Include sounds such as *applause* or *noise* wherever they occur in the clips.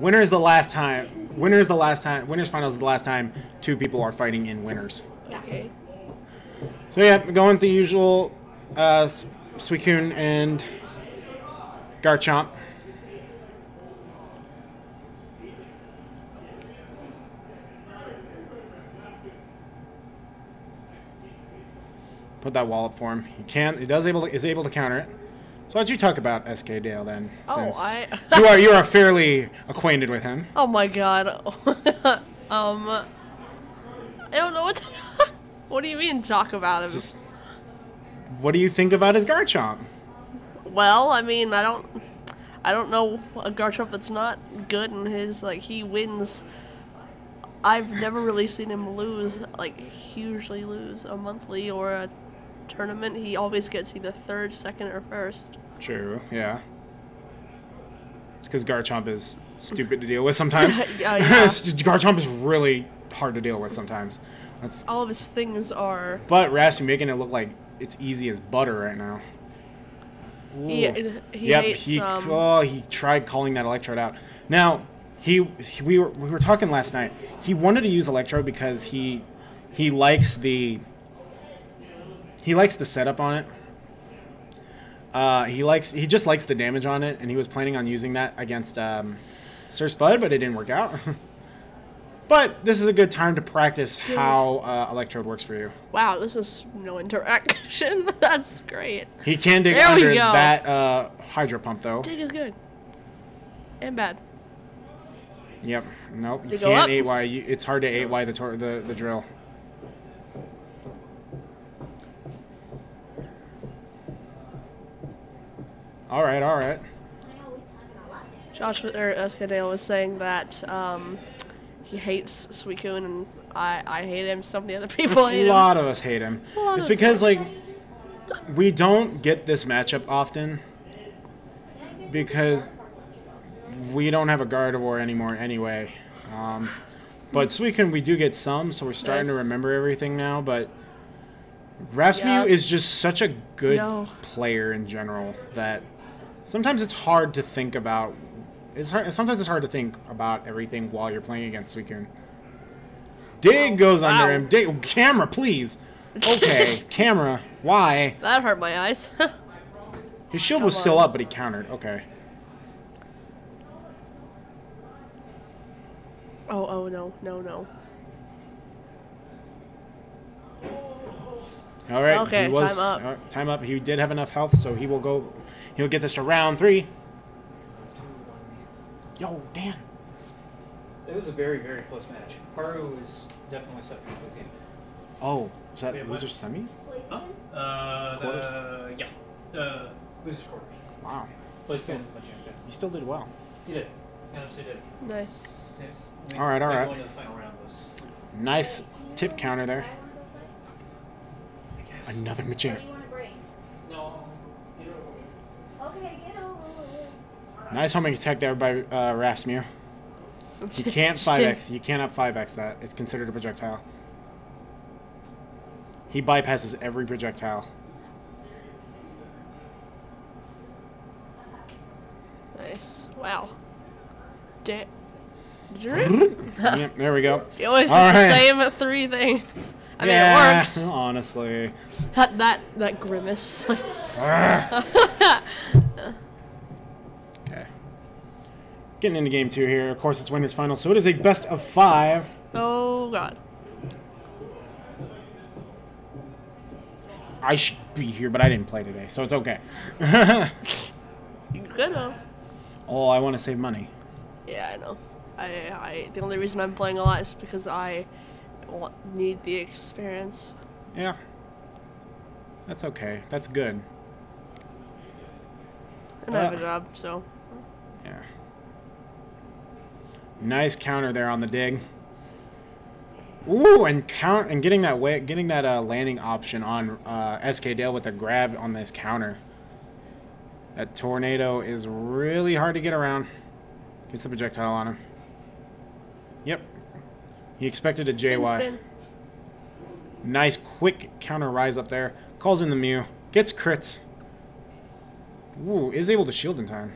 Winner is the last time. Winner is the last time. Winners finals is the last time two people are fighting in winners. Okay. So yeah, going with the usual uh, Suicune and Garchomp. Put that wall up for him. He can't. He does able to, is able to counter it. So why'd you talk about SK Dale then? Oh, since I- *laughs* you are you are fairly acquainted with him. Oh my god. *laughs* um. I don't know what. To, *laughs* what do you mean talk about him? Just what do you think about his Garchomp? Well, I mean, I don't. I don't know a Garchomp that's not good in his like he wins. I've never really seen him lose like hugely lose a monthly or a tournament. He always gets either third, second, or first. True. Yeah. It's because Garchomp is stupid to deal with sometimes. *laughs* Yeah, yeah. *laughs* Garchomp is really hard to deal with sometimes. That's All of his things are. but Rasty making it look like it's easy as butter right now. He, he yep, hates he um, oh he tried calling that electrode out. Now he, he we were we were talking last night. He wanted to use electrode because he he likes the he likes the setup on it. Uh, he likes he just likes the damage on it, and he was planning on using that against um, Sir Spud, but it didn't work out. *laughs* but this is a good time to practice Dude. how uh, electrode works for you. Wow, this is no interaction. *laughs* That's great. He can dig There under that uh, hydro pump though. Dig is good. And bad. Yep. Nope. You They can't up. eight Y. It's hard to eight Y the, the the drill. All right. All right. Josh or SK Dale was saying that um, he hates Suicune and I, I hate him. Some of the other *laughs* people A hate him. lot of us hate him. It's because like we don't get this matchup often because we don't have a Gardevoir anymore anyway. Um, but Suicune we do get some, so we're starting to remember everything now. But Rasmu Yes. is just such a good No. player in general that sometimes it's hard to think about. It's hard, sometimes it's hard to think about everything while you're playing against Suicune. Dig goes under Wow. him. Dig, camera, please. Okay, *laughs* camera. Why? That hurt my eyes. *laughs* His shield was Come still on. up, but he countered. Okay. oh, oh, no, no, no. All right. Okay, he was, time up. uh, time up. He did have enough health, so he will go. He'll get this to round three. Yo, Dan. It was a very, very close match. Haru was definitely suffering this game. Oh, is that Wait, loser what? semis? Huh? Uh, Quarters? the, yeah. Uh, losers quarters. Wow. Placed Still. yeah. You still did well. You did. Honestly did. Nice. Yeah. All right, all I think right. Going to the final round was. Nice tip counter there. Another What Machinima. do you want to bring? No. You know, Okay, get over it. Nice homing attack there by uh, Raftsmew. *laughs* You can't 5x. You cannot 5x that. It's considered a projectile. He bypasses every projectile. Nice. Wow. Da- yep, there we go. *laughs* He always All right. the same three things. I mean, yeah, it works. honestly. That, that, that grimace. *laughs* okay. Getting into game two here. Of course, it's winners final, so it is a best of five. oh, God. I should be here, but I didn't play today, so it's okay. You could have. oh, I want to save money. Yeah, I know. I, I, the only reason I'm playing a lot is because I want, need the experience. Yeah. That's okay. That's good. And I have a Uh. job, so. Yeah. Nice counter there on the dig. Ooh, and count and getting that way, getting that uh, landing option on uh, SK Dale with a grab on this counter. That tornado is really hard to get around. Gets the projectile on him. Yep. He expected a Spin, JY. spin. Nice quick counter rise up there. Calls in the Mew. Gets crits. Ooh, is able to shield in time.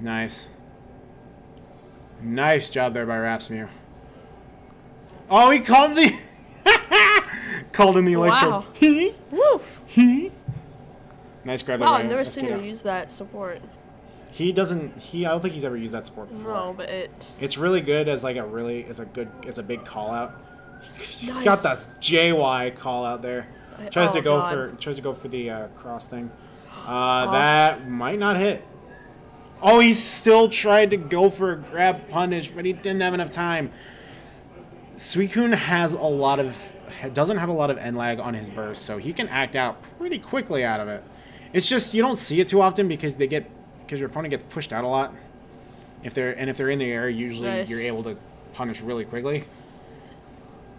Nice. Nice job there by Raftsmew. Oh, he called the *laughs* called in the electro. Wow. He Woo! he. Nice grab. Wow, I've never seen him use that support. He doesn't. He. I don't think he's ever used that support before. No, but it's. It's really good as like a really as a good as a big call out. *laughs* He got the JY call out there. Tries oh, to go God. for tries to go for the uh, cross thing. *gasps* Uh, That might not hit. Oh, he still tried to go for a grab punish, but he didn't have enough time. Suicune has a lot of doesn't have a lot of end lag on his burst, so he can act out pretty quickly out of it. It's just you don't see it too often because they get because your opponent gets pushed out a lot. If they're and if they're in the air, usually Nice. you're able to punish really quickly.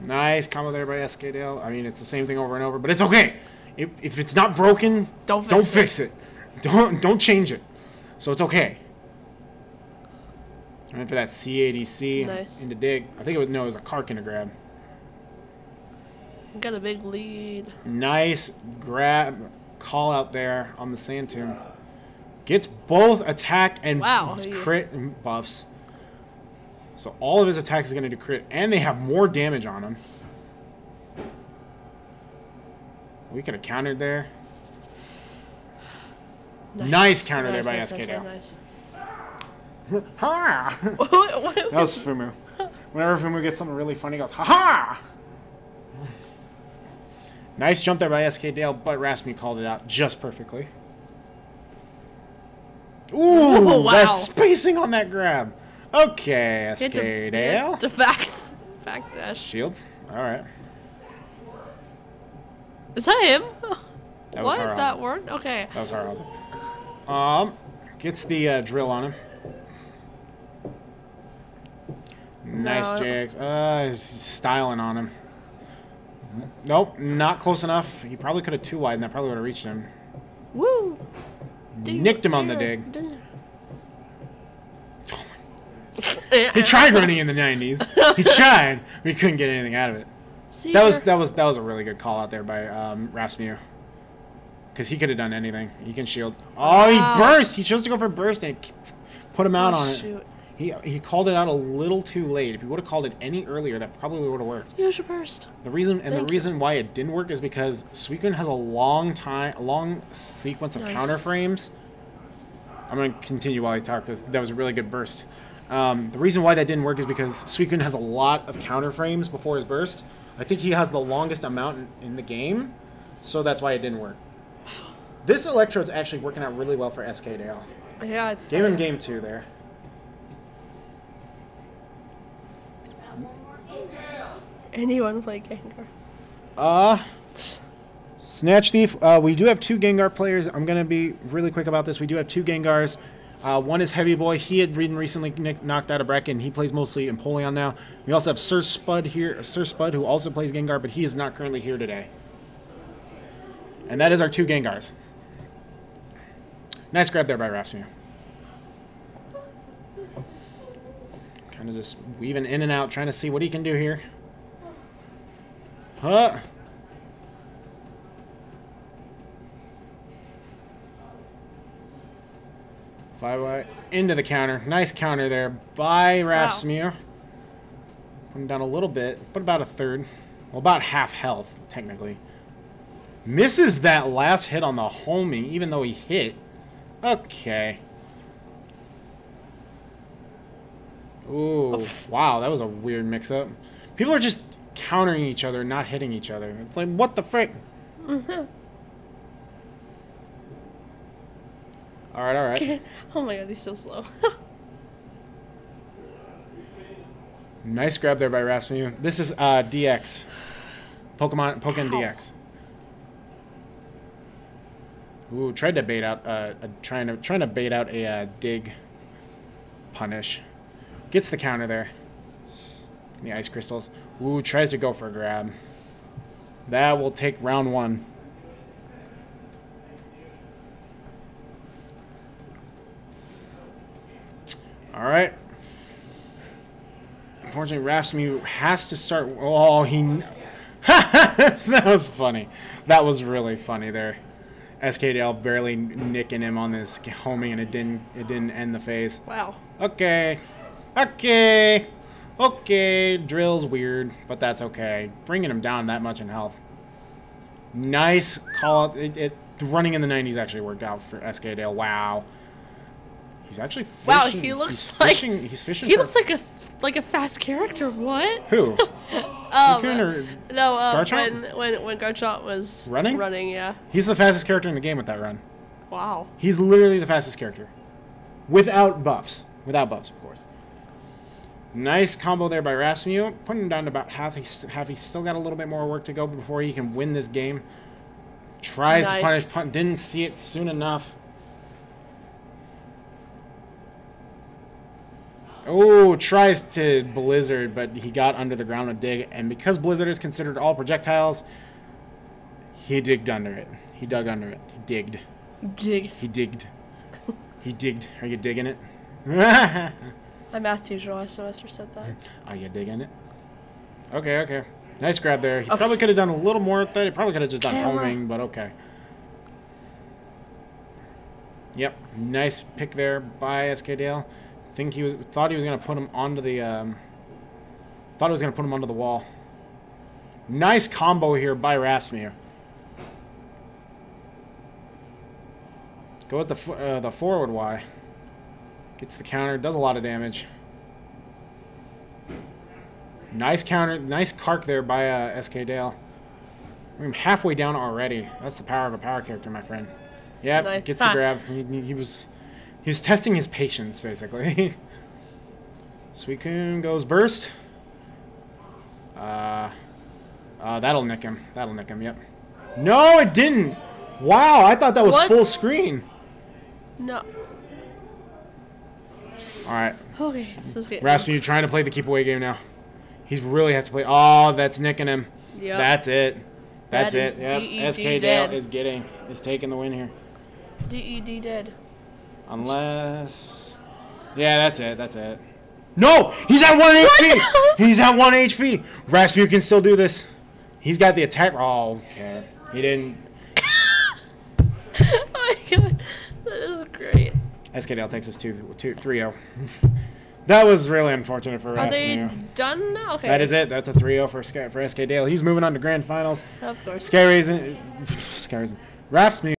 Nice combo there by SK Dale. I mean, it's the same thing over and over, but it's okay. If, if it's not broken, Don't don't fix fix it. Don't don't change it. So it's okay. I Went for that C80C Nice. into dig. I think it was no, it was a Karkin to grab. Got a big lead. Nice grab call out there on the sand tomb. Gets both attack and Wow, he- crit buffs. So all of his attacks is going to do crit, and they have more damage on him. We could have countered there. Nice counter there by SK Dale. nice. Ha! *laughs* What- what- That was Fumu. Whenever Fumu gets something really funny, he goes, ha ha! Nice jump there by SK Dale, but Rasmi called it out just perfectly. Ooh, Oh, wow. that spacing on that grab. Okay, SK the- Dale. The dash. Shields. All right. Is that him? That was what? That worked? Okay. That was Harhausen. Um, gets the uh, drill on him. Nice No. JX. Uh, he's styling on him. Nope, not close enough. He probably could have two wide, and that probably would have reached him. Woo! Nicked him on the dig. He tried running in the 90s. *laughs* He tried, but he couldn't get anything out of it. See That was that was that was a really good call out there by um, Rasmussen. Because he could have done anything. He can shield. Oh, he burst. He chose to go for burst and put him out Oh, on it. He he called it out a little too late. If he would have called it any earlier, that probably would have worked. Use your burst. The reason and Thank the you. reason why it didn't work is because Suicune has a long time, a long sequence of Nice. counter frames. I'm gonna continue while I talk. This that was a really good burst. Um, the reason why that didn't work is because Suicune has a lot of counter frames before his burst. I think he has the longest amount in, in the game, so that's why it didn't work. This Electrode's actually working out really well for SK Dale. Yeah. I- Gave him game two there. Anyone play Gengar? Uh, Snatch Thief. Uh, we do have two Gengar players. I'm gonna be really quick about this. We do have two Gengars. Uh, one is Heavy Boy. He had been recently knocked out of bracket, and he plays mostly Empoleon now. We also have Sir Spud here, Sir Spud, who also plays Gengar, but he is not currently here today. And that is our two Gengars. Nice grab there by Rasmu. Kind of just weaving in and out, trying to see what he can do here. Huh? Five white into the counter. Nice counter there by Raftsmew. Put him down a little bit, but about a third. Well, about half health, technically. Misses that last hit on the homing, even though he hit. Okay. Ooh, wow, that was a weird mix-up. People are just countering each other, not hitting each other. It's like, what the frick? *laughs* all right, all right. oh my god, he's so slow. *laughs* Nice grab there by Rasmu. This is uh, DX. Pokemon Pokemon. DX. Ooh, tried to bait out uh, a, trying to trying to bait out a uh, dig punish. Gets the counter there. The ice crystals. Ooh, tries to go for a grab. That will take round one. All right. Unfortunately, Rasmu has to start. Oh, he. *laughs* that was funny. That was really funny there. SK Dale barely nicking him on this homing, and it didn't. It didn't end the phase. wow. Okay, Okay. Okay. Drill's weird, but that's okay. Bringing him down that much in health. Nice call. out. It, it running in the 90s actually worked out for SK Dale. Wow. He's actually fishing. Wow, he looks he's like- fishing, he's fishing. He for- looks like a like a fast character. What? who? *laughs* Um, or no, um, Garchomp? when when when Garchomp was Running? Running, yeah. he's the fastest character in the game with that run. Wow. He's literally the fastest character. Without buffs. Without buffs, of course. Nice combo there by Rasmu. Putting him down to about half. He's, half. He's still got a little bit more work to go before he can win this game. Tries to punish. Pun- didn't see it soon enough. Oh, tries to Blizzard, but he got under the ground with Dig. And because Blizzard is considered all projectiles, he digged under it. He dug under it. He digged. Dig. He digged. He digged. Are you digging it? My math teacher last semester said that. Mm. Are you digging it? Okay, okay. Nice grab there. He Oh. probably could have done a little more with that. He probably could have just done Camera. homing, but okay. Yep, nice pick there by SK Dale. Think he was thought he was gonna put him onto the um, thought he was gonna put him onto the wall. Nice combo here by Rasmir. Go with the uh, the forward Y. Gets the counter, does a lot of damage. Nice counter, nice cark there by uh, SK Dale. I'm halfway down already. That's the power of a power character, my friend. Yep, gets the grab. He, he- he was he was testing his patience basically. *laughs* Suicune goes burst. Uh, uh, that'll nick him. That'll nick him. Yep. No, it didn't. Wow, I thought that was What? full screen. No. All right, Okay. This is good. Rasmussen trying to play the keep away game now. He really has to play. Oh, that's nicking him. Yep. That's it. That's That it. Yep. SK Dale is getting is taking the win here. DED dead. Unless Yeah, that's it. That's it. No! He's at 1 HP! He's at 1 HP! Rasputin can still do this. He's got the attack. Oh, okay. He didn't. *laughs* oh my god. That is great. SK Dale takes us 2 2 3 0. *laughs* that was really unfortunate for Are they done now? Okay. That is it. That's a 3 0 for, SK, for SK Dale. He's moving on to grand finals. Of course. Sky Raisin. Sky *sighs* Raisin. Rasmussen.